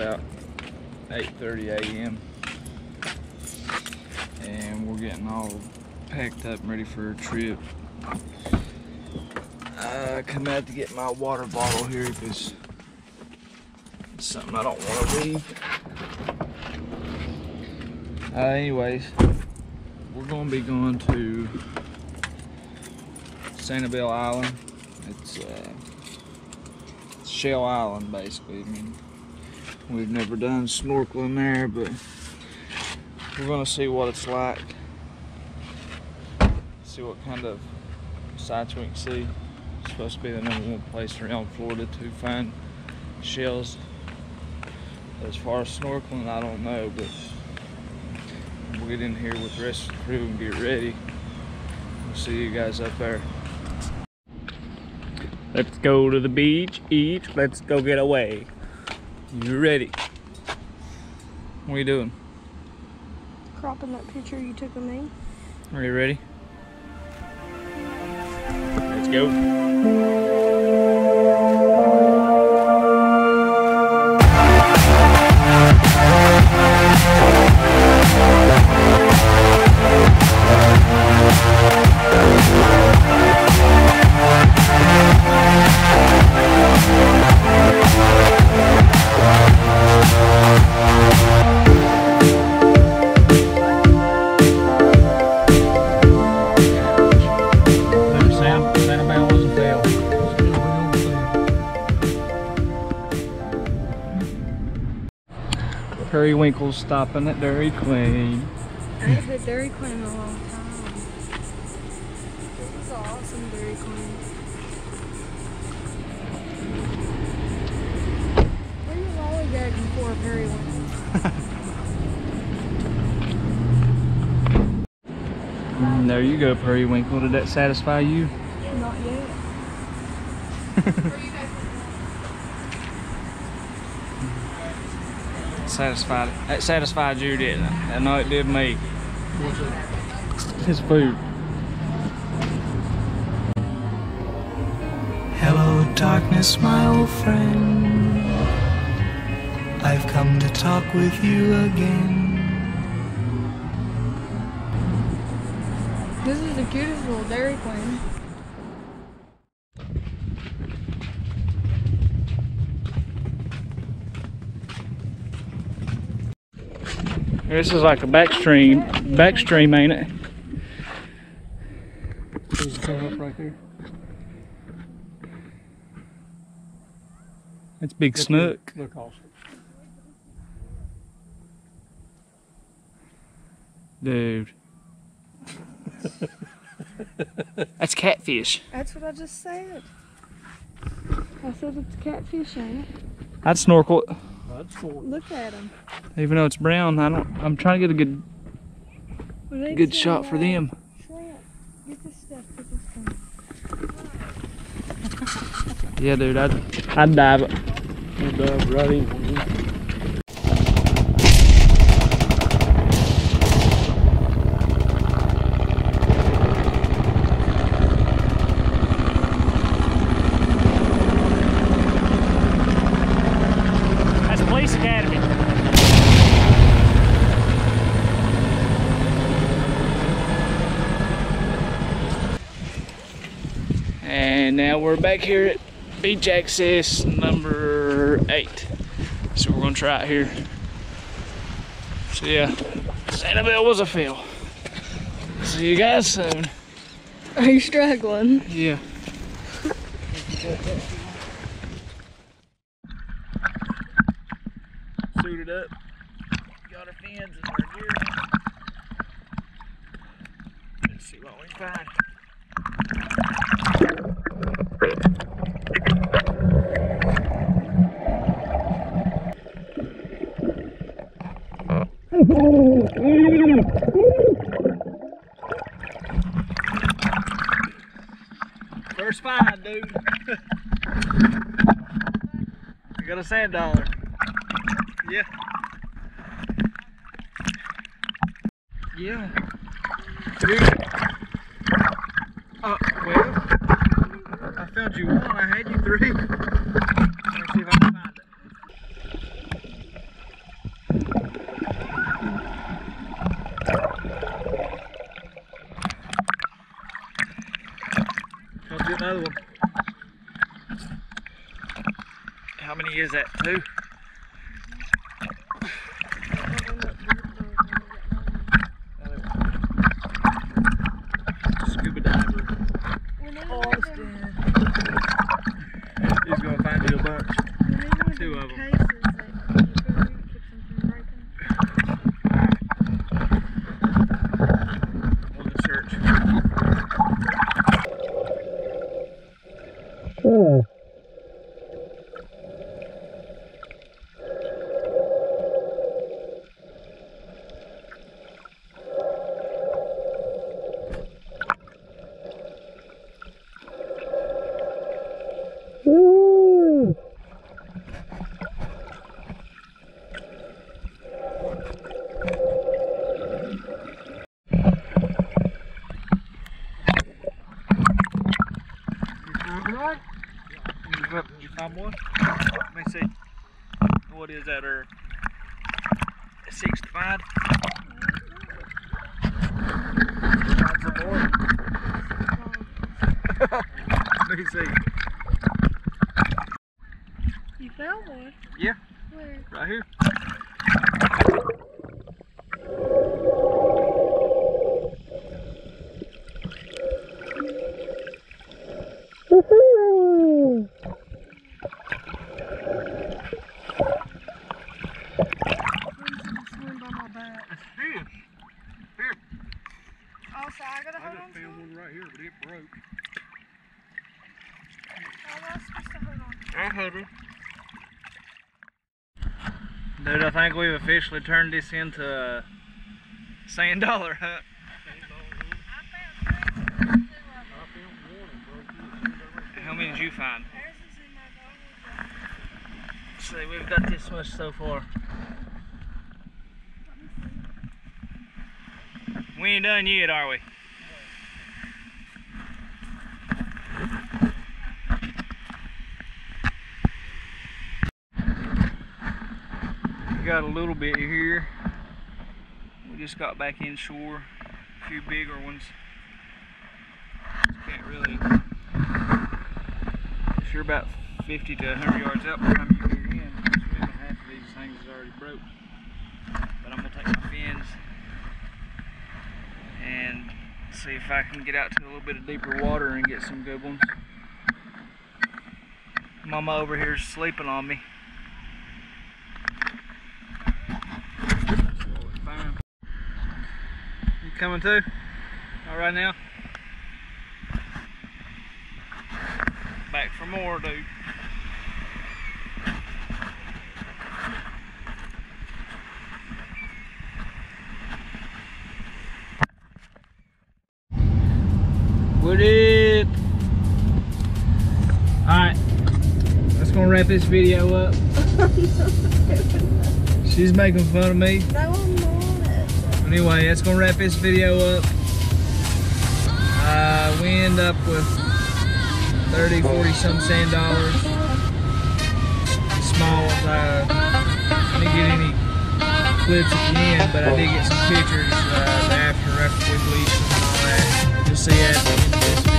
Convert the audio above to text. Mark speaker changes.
Speaker 1: 2.30 a.m. And we're getting all packed up and ready for a trip. I come out to get my water bottle here because it's something I don't want to leave. Uh, anyways, we're going to be going to Sanibel Island. It's uh, Shell Island, basically. I mean, we've never done snorkeling there, but we're to see what it's like. See what kind of sights we can see. It's supposed to be the number one place around Florida to find shells. As far as snorkeling, I don't know, but we'll get in here with the rest of the crew and get ready. We'll see you guys up there.
Speaker 2: Let's go to the beach, eat, let's go get away.
Speaker 1: You ready? What are you doing?
Speaker 3: Cropping that picture you took of me.
Speaker 1: Are you ready?
Speaker 2: Let's go.
Speaker 1: Periwinkle stopping at Dairy Queen.
Speaker 3: I haven't had Dairy Queen in a long time. This is awesome Dairy Queen. What are you lollygagging for, Periwinkle?
Speaker 1: Mm, there you go, Periwinkle. Did that satisfy you?
Speaker 3: Not yet.
Speaker 1: Satisfied. That satisfied you, didn't it? I know it did me. His food.
Speaker 4: Hello, darkness, my old friend. I've come to talk with you again.
Speaker 3: This is the cutest little Dairy Queen.
Speaker 1: This is like a backstream. Backstream, ain't it?
Speaker 2: There's a turn up right there.
Speaker 1: It's big snook.
Speaker 2: Look awesome.
Speaker 1: Dude. That's catfish.
Speaker 3: That's what I just said. I said it's catfish, ain't it?
Speaker 1: I'd snorkel it.
Speaker 2: That's cool.
Speaker 3: Look at them.
Speaker 1: Even though it's brown, I don't I'm trying to get a good good shot for them.
Speaker 3: Shrimp. Get this stuff. Get this thing.
Speaker 1: Yeah, dude, I'd I'd dive it.
Speaker 2: We'll dive right in. That's Police Academy.
Speaker 1: And now we're back here at beach access number eight. So we're gonna try it here. So yeah, Sanibel was a fail. See you guys soon.
Speaker 3: Are you struggling?
Speaker 1: Yeah. Suited up. Got our fins and our gear. Let's see what we find. First find, dude. I got a sand dollar. Yeah. Yeah. Dude. Uh, well, I found you one. I had you three. Let me see if I can find it. another one. How many is that? Two? Scuba diver. Austin. He's gonna find you a bunch. Two of 'em. On the church. You got- Did you find one? Let me see. What is that? Or six to find? Find some more. Let me see.
Speaker 3: You found one?
Speaker 1: Yeah.
Speaker 3: Where?
Speaker 1: Right here.
Speaker 3: Swim by my back.
Speaker 1: Here.
Speaker 3: Oh, so I gotta hold on to it?
Speaker 1: one right here, but it broke.
Speaker 3: How am I supposed to hold on?
Speaker 1: I'll hold it. Dude, I think we've officially turned this into a sand dollar hunt. How many did you find? See, we've got this much so far. We ain't done yet, are we? Got a little bit here. We just got back in shore. A few bigger ones. Can't really. If you're about 50 to 100 yards out by the time you get in, swimming half of these things is already broke. But I'm gonna take my fins and see if I can get out to a little bit of deeper water and get some good ones. Mama over here is sleeping on me. Fine. You coming too? All right now. Back for more, dude. What up? Alright. That's gonna wrap this video up. She's making fun of me. Anyway, that's gonna wrap this video up. Uh, we end up with 30, 40 some sand dollars. Small ones. Uh, I didn't get any clips end, but I did get some pictures uh, after after we bleached and all that. See